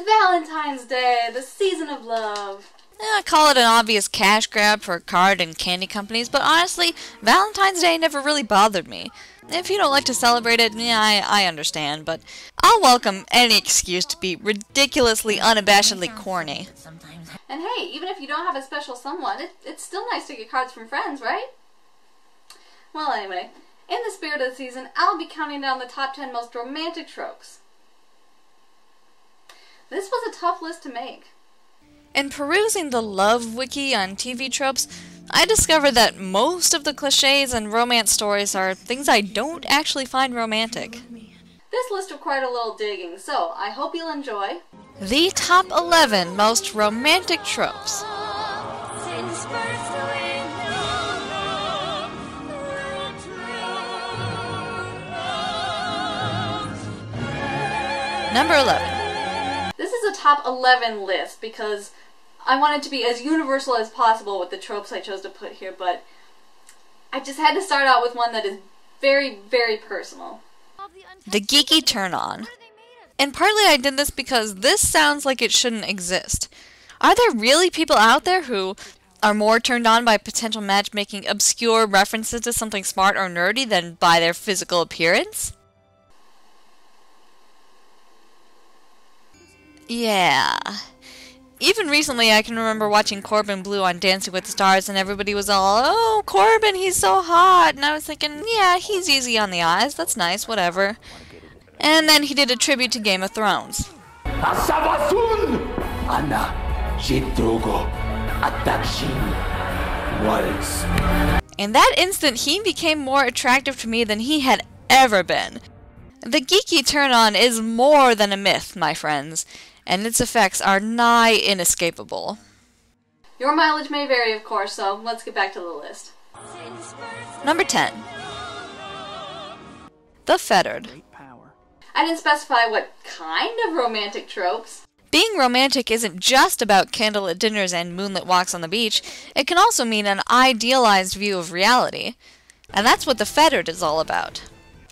It's Valentine's Day, the season of love. I call it an obvious cash grab for card and candy companies, but honestly, Valentine's Day never really bothered me. If you don't like to celebrate it, yeah, I, I understand, but I'll welcome any excuse to be ridiculously, unabashedly corny. And hey, even if you don't have a special someone, it, it's still nice to get cards from friends, right? Well, anyway, in the spirit of the season, I'll be counting down the top 10 most romantic tropes. This was a tough list to make. In perusing the Love Wiki on TV tropes, I discovered that most of the cliches and romance stories are things I don't actually find romantic. This list required a little digging, so I hope you'll enjoy. The top 11 most romantic tropes. Number 11. Top 11 list because I wanted to be as universal as possible with the tropes I chose to put here, but I just had to start out with one that is very, very personal. The geeky turn on. And partly I did this because this sounds like it shouldn't exist. Are there really people out there who are more turned on by potential matchmaking obscure references to something smart or nerdy than by their physical appearance? Yeah. Even recently, I can remember watching Corbin Bleu on Dancing with the Stars, and everybody was all, oh, Corbin, he's so hot. And I was thinking, yeah, he's easy on the eyes. That's nice, whatever. And then he did a tribute to Game of Thrones. In that instant, he became more attractive to me than he had ever been. The geeky turn on is more than a myth, my friends and its effects are nigh inescapable. Your mileage may vary, of course, so let's get back to the list. Number 10. The Fettered. I didn't specify what kind of romantic tropes. Being romantic isn't just about candlelit dinners and moonlit walks on the beach, it can also mean an idealized view of reality. And that's what The Fettered is all about.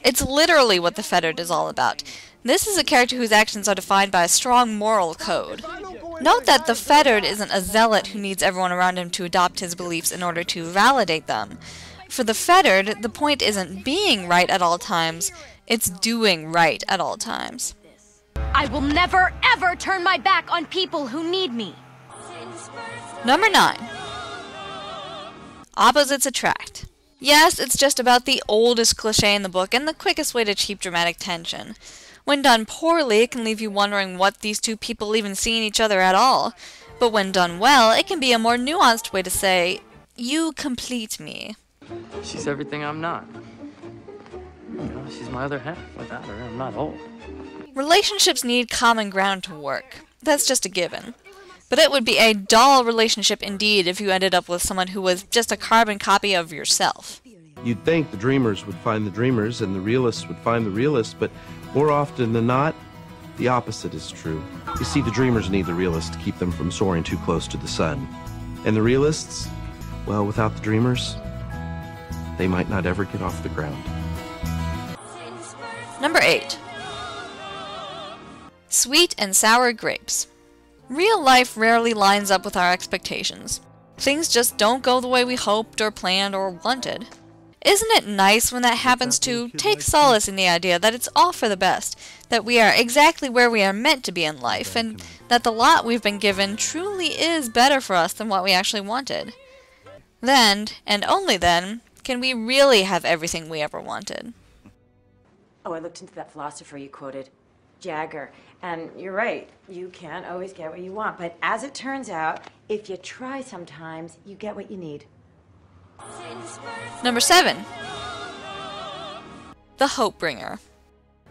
It's literally what The Fettered is all about. This is a character whose actions are defined by a strong moral code. Note that the fettered isn't a zealot who needs everyone around him to adopt his beliefs in order to validate them. For the fettered, the point isn't being right at all times, it's doing right at all times. I will never ever turn my back on people who need me. Number 9. Opposites attract. Yes, it's just about the oldest cliche in the book and the quickest way to cheap dramatic tension. When done poorly, it can leave you wondering what these two people even see in each other at all. But when done well, it can be a more nuanced way to say, You complete me. She's everything I'm not. You know, she's my other half. Without her, I'm not whole. Relationships need common ground to work. That's just a given. But it would be a dull relationship indeed if you ended up with someone who was just a carbon copy of yourself. You'd think the dreamers would find the dreamers and the realists would find the realists, but more often than not, the opposite is true. You see, the dreamers need the realists to keep them from soaring too close to the sun. And the realists, well, without the dreamers, they might not ever get off the ground. Number 8. Sweet and sour grapes. Real life rarely lines up with our expectations. Things just don't go the way we hoped or planned or wanted. Isn't it nice when that happens to take solace in the idea that it's all for the best, that we are exactly where we are meant to be in life, and that the lot we've been given truly is better for us than what we actually wanted? Then, and only then, can we really have everything we ever wanted. Oh, I looked into that philosopher you quoted, Jagger, and you're right. You can't always get what you want, but as it turns out, if you try sometimes, you get what you need. Number 7. The Hope Bringer.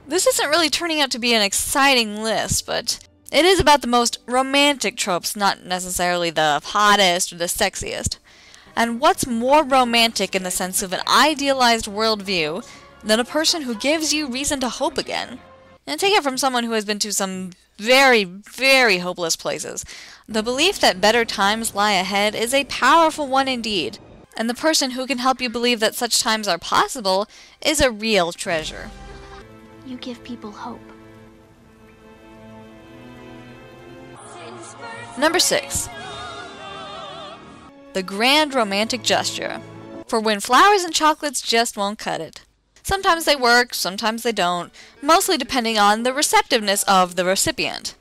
This isn't really turning out to be an exciting list, but it is about the most romantic tropes, not necessarily the hottest or the sexiest. And what's more romantic in the sense of an idealized worldview than a person who gives you reason to hope again? And take it from someone who has been to some very, very hopeless places. The belief that better times lie ahead is a powerful one indeed, and the person who can help you believe that such times are possible is a real treasure. You give people hope. Number 6. The grand romantic gesture. For when flowers and chocolates just won't cut it. Sometimes they work, sometimes they don't, mostly depending on the receptiveness of the recipient.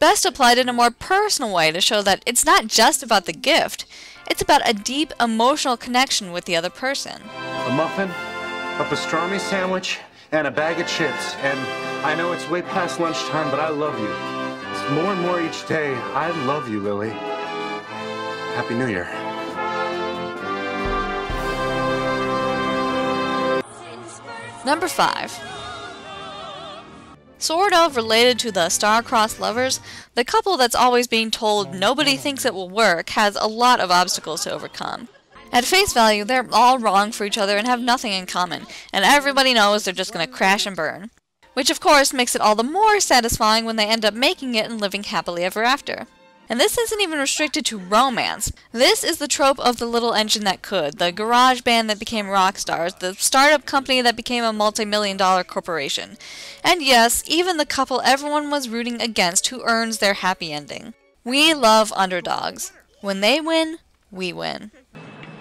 Best applied in a more personal way to show that it's not just about the gift, it's about a deep emotional connection with the other person. A muffin, a pastrami sandwich, and a bag of chips. And I know it's way past lunchtime, but I love you. It's more and more each day. I love you, Lily. Happy New Year. Number 5. Sort of related to the star-crossed lovers, the couple that's always being told nobody thinks it will work has a lot of obstacles to overcome. At face value, they're all wrong for each other and have nothing in common, and everybody knows they're just going to crash and burn. Which, of course, makes it all the more satisfying when they end up making it and living happily ever after. And this isn't even restricted to romance. This is the trope of the little engine that could, the garage band that became rock stars, the startup company that became a multi-million dollar corporation. And yes, even the couple everyone was rooting against who earns their happy ending. We love underdogs. When they win, we win.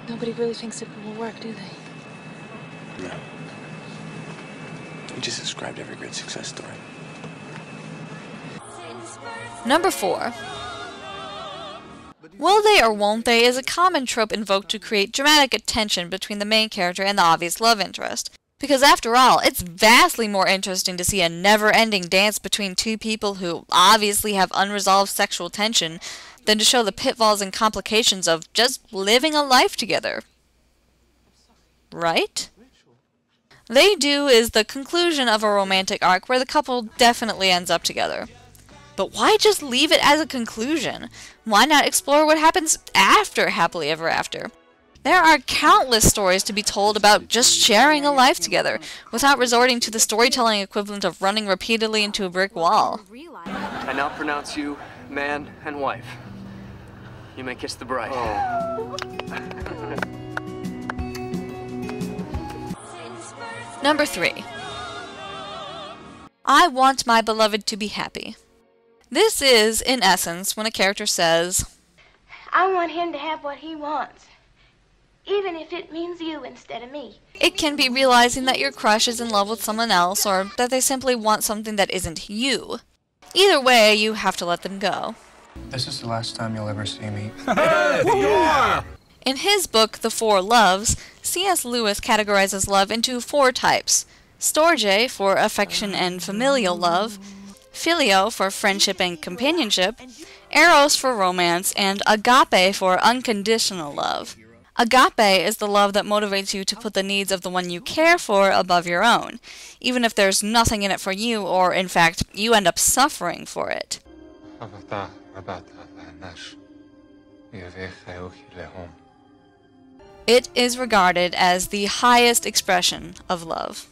Nobody really thinks it will work, do they? No. You just described every great success story. Number 4. Will they or won't they is a common trope invoked to create dramatic tension between the main character and the obvious love interest. Because after all, it's vastly more interesting to see a never-ending dance between two people who obviously have unresolved sexual tension than to show the pitfalls and complications of just living a life together. Right? They Do is the conclusion of a romantic arc where the couple definitely ends up together. But why just leave it as a conclusion? Why not explore what happens after Happily Ever After? There are countless stories to be told about just sharing a life together, without resorting to the storytelling equivalent of running repeatedly into a brick wall. I now pronounce you man and wife. You may kiss the bride. Oh. Number 3. I want my beloved to be happy. This is, in essence, when a character says, I want him to have what he wants, even if it means you instead of me. It can be realizing that your crush is in love with someone else, or that they simply want something that isn't you. Either way, you have to let them go. This is the last time you'll ever see me. In his book, The Four Loves, C.S. Lewis categorizes love into four types Storge for affection and familial love, Philia for friendship and companionship, Eros for romance, and Agape for unconditional love. Agape is the love that motivates you to put the needs of the one you care for above your own, even if there's nothing in it for you, or in fact, you end up suffering for it. It is regarded as the highest expression of love.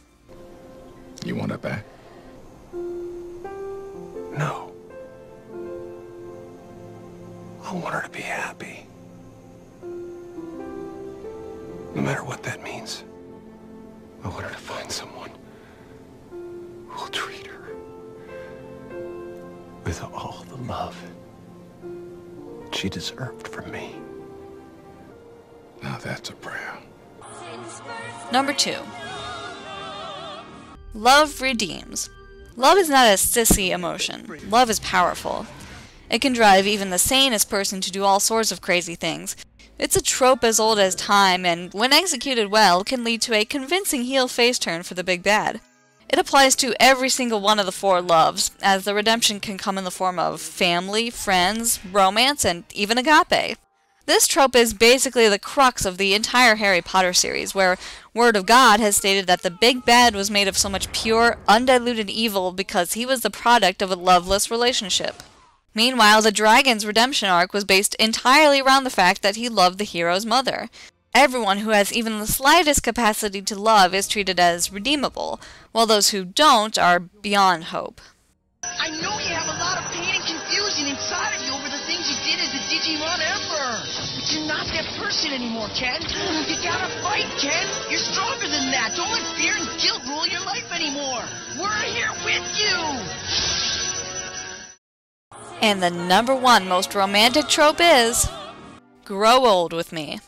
You want it back? No. I want her to be happy. No matter what that means. I want her to find someone who will treat her with all the love she deserved from me. Now that's a prayer. Number two. Love redeems. Love is not a sissy emotion. Love is powerful. It can drive even the sanest person to do all sorts of crazy things. It's a trope as old as time, and when executed well, can lead to a convincing heel face turn for the big bad. It applies to every single one of the four loves, as the redemption can come in the form of family, friends, romance, and even agape. This trope is basically the crux of the entire Harry Potter series, where Word of God has stated that the big bad was made of so much pure, undiluted evil because he was the product of a loveless relationship. Meanwhile, the dragon's redemption arc was based entirely around the fact that he loved the hero's mother. Everyone who has even the slightest capacity to love is treated as redeemable, while those who don't are beyond hope. I know you have a lot of pain and confusion inside of you over the things you did as the Digimon Emperor. Not that person anymore, Ken. You gotta fight, Ken. You're stronger than that. Don't let fear and guilt rule your life anymore. We're here with you. And the number one most romantic trope is grow old with me.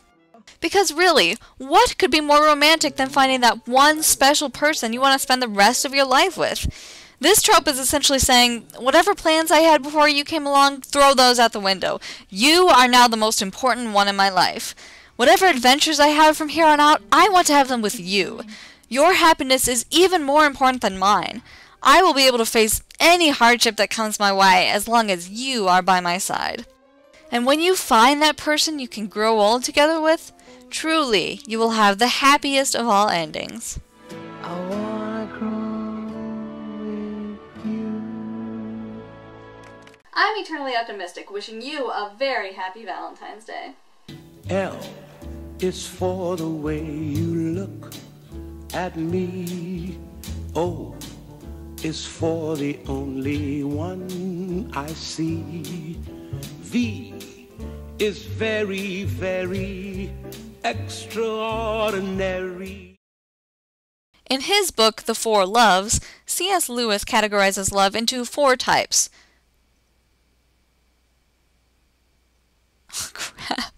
Because really, what could be more romantic than finding that one special person you want to spend the rest of your life with? This trope is essentially saying, whatever plans I had before you came along, throw those out the window. You are now the most important one in my life. Whatever adventures I have from here on out, I want to have them with you. Your happiness is even more important than mine. I will be able to face any hardship that comes my way as long as you are by my side. And when you find that person you can grow old together with, truly you will have the happiest of all endings. I'm eternally optimistic, wishing you a very happy Valentine's Day. L is for the way you look at me. O is for the only one I see. V is very, very extraordinary. In his book, The Four Loves, C.S. Lewis categorizes love into four types Crap.